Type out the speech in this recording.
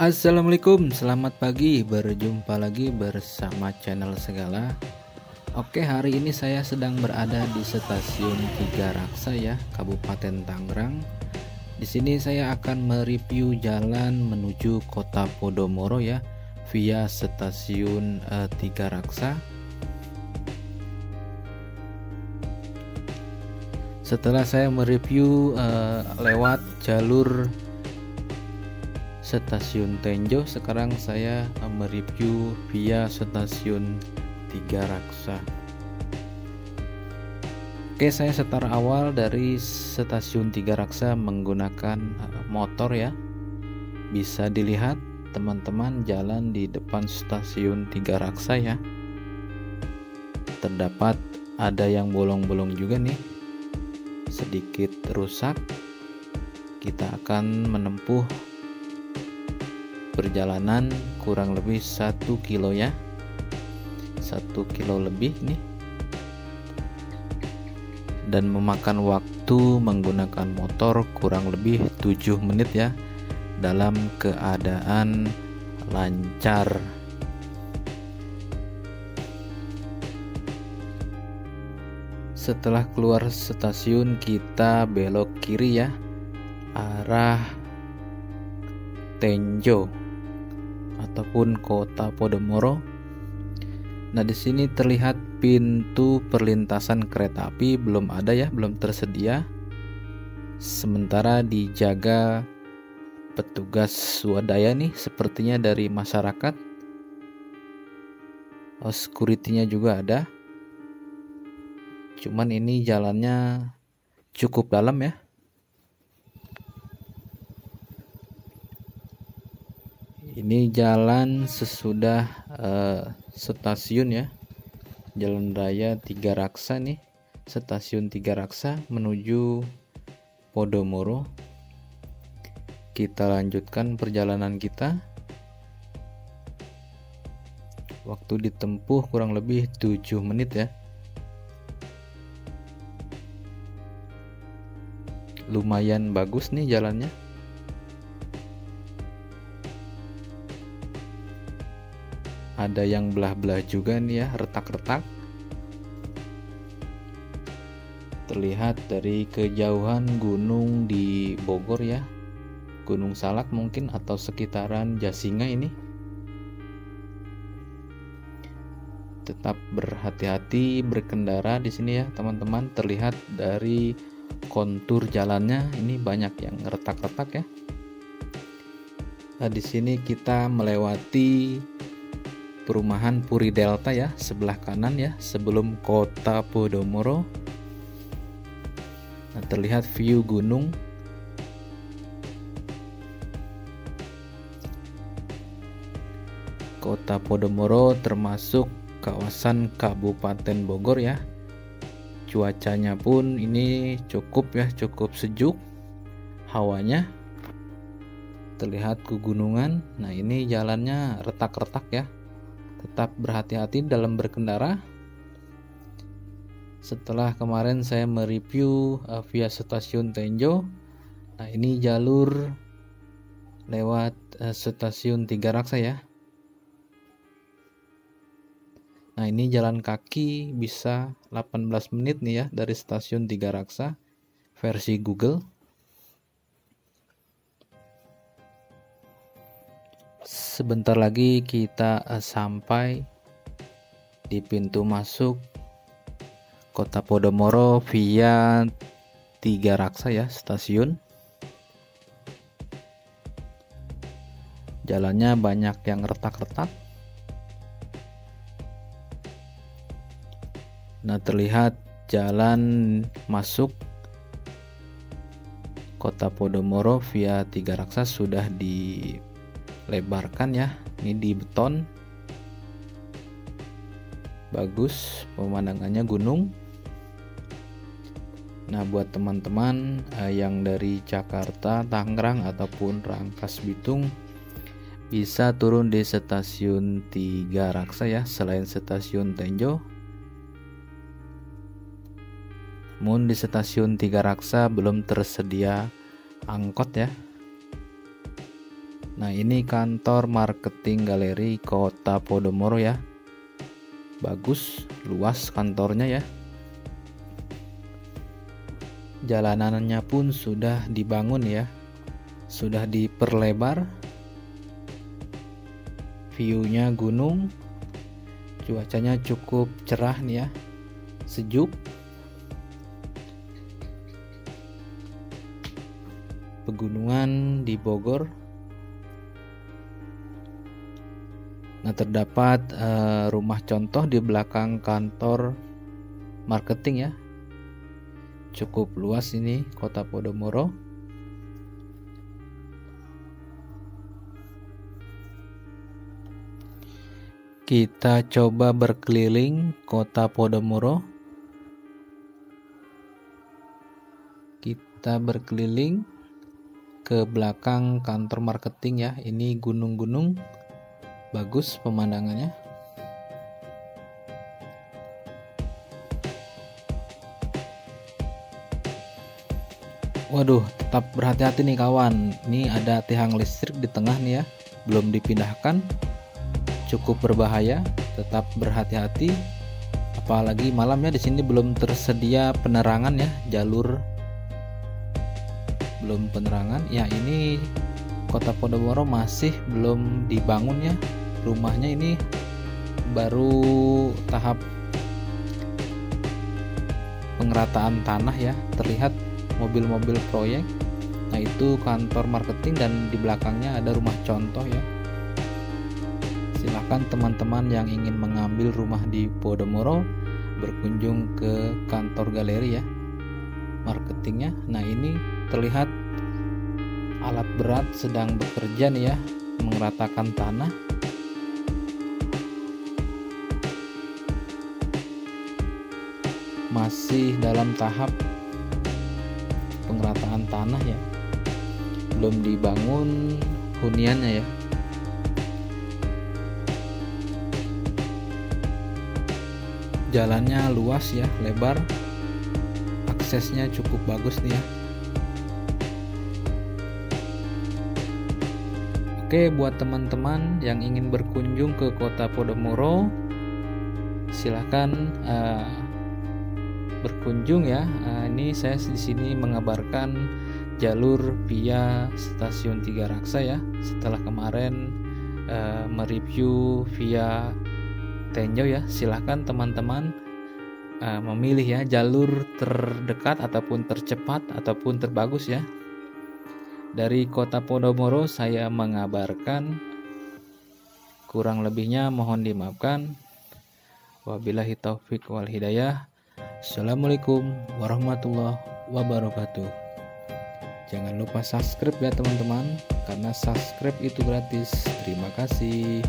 Assalamualaikum, selamat pagi. Berjumpa lagi bersama channel Segala. Oke, hari ini saya sedang berada di stasiun Tiga Raksa ya, Kabupaten Tangerang. Di sini saya akan mereview jalan menuju Kota Podomoro ya, via stasiun uh, Tiga Raksa. Setelah saya mereview uh, lewat jalur stasiun Tenjo sekarang saya mereview via stasiun Tiga Raksa. Oke saya start awal dari stasiun Tiga Raksa menggunakan eh, motor ya. Bisa dilihat teman-teman jalan di depan stasiun Tiga Raksa ya. Terdapat ada yang bolong-bolong juga nih. Sedikit rusak. Kita akan menempuh perjalanan kurang lebih satu kilo ya. Satu kilo lebih nih. Dan memakan waktu menggunakan motor kurang lebih 7 menit ya dalam keadaan lancar. Setelah keluar stasiun kita belok kiri ya arah Tenjo ataupun kota Podomoro. Nah, di sini terlihat pintu perlintasan kereta api belum ada ya, belum tersedia. Sementara dijaga petugas swadaya nih sepertinya dari masyarakat. Oh, security-nya juga ada. Cuman ini jalannya cukup dalam ya. Ini jalan sesudah uh, stasiun ya. Jalan raya Tiga Raksa nih. Stasiun Tiga Raksa menuju Podomoro. Kita lanjutkan perjalanan kita. Waktu ditempuh kurang lebih 7 menit ya. Lumayan bagus nih jalannya ada yang belah-belah juga nih ya retak-retak. Terlihat dari kejauhan gunung di Bogor ya. Gunung Salak mungkin atau sekitaran Jasinga ini. Tetap berhati-hati berkendara di sini ya teman-teman. Terlihat dari kontur jalannya ini banyak yang retak-retak ya. Nah di sini kita melewati perumahan Puri Delta ya sebelah kanan ya sebelum kota Podomoro. Nah, terlihat view gunung. Kota Podomoro termasuk kawasan Kabupaten Bogor ya. Cuacanya pun ini cukup ya cukup sejuk. Hawanya terlihat kegunungan. Nah ini jalannya retak-retak ya tetap berhati-hati dalam berkendara. Setelah kemarin saya mereview uh, via stasiun Tenjo, nah ini jalur lewat uh, stasiun Tiga Raksa ya. Nah ini jalan kaki bisa 18 menit nih ya dari stasiun Tiga Raksa versi Google. Sebentar lagi kita uh, sampai di pintu masuk kota Podomoro via Tiga Raksa ya stasiun. Jalannya banyak yang retak-retak. Nah terlihat jalan masuk kota Podomoro via Tiga Raksa sudah di lebarkan ya. Ini di beton. Bagus pemandangannya gunung. Nah buat teman-teman eh, yang dari Jakarta Tangerang ataupun Rangkas Bitung bisa turun di stasiun Tiga Raksa ya selain stasiun Tenjo. Namun di stasiun Tiga Raksa belum tersedia angkot ya Nah ini kantor marketing galeri kota Podomoro ya. Bagus luas kantornya ya. Jalanannya pun sudah dibangun ya. Sudah diperlebar. Viewnya gunung. Cuacanya cukup cerah nih ya. Sejuk. Pegunungan di Bogor. Nah, terdapat uh, rumah contoh di belakang kantor marketing ya. Cukup luas ini kota Podomoro. Kita coba berkeliling kota Podomoro. Kita berkeliling ke belakang kantor marketing ya ini gunung-gunung bagus pemandangannya Waduh, tetap berhati-hati nih kawan. Ini ada tiang listrik di tengah nih ya, belum dipindahkan. Cukup berbahaya, tetap berhati-hati. Apalagi malamnya di sini belum tersedia penerangan ya, jalur belum penerangan ya ini kota Podomoro masih belum dibangun ya rumahnya ini baru tahap pengerataan tanah ya. Terlihat mobil-mobil proyek. Nah itu kantor marketing dan di belakangnya ada rumah contoh ya. Silahkan teman-teman yang ingin mengambil rumah di Podomoro berkunjung ke kantor galeri ya marketingnya. Nah ini terlihat alat berat sedang bekerja nih ya mengeratakan tanah masih dalam tahap pengerataan tanah ya. Belum dibangun huniannya ya. Jalannya luas ya lebar. Aksesnya cukup bagus nih ya. Oke, buat teman-teman yang ingin berkunjung ke kota Podomoro, silahkan uh, berkunjung ya. Uh, ini saya di sini mengabarkan jalur via stasiun Tiga Raksa ya. Setelah kemarin uh, mereview via Tenjo ya, silahkan teman-teman uh, memilih ya jalur terdekat ataupun tercepat ataupun terbagus ya dari kota Podomoro saya mengabarkan kurang lebihnya mohon dimaafkan. Wabillahi taufik wal hidayah. Assalamualaikum warahmatullahi wabarakatuh. Jangan lupa subscribe ya teman-teman karena subscribe itu gratis. Terima kasih.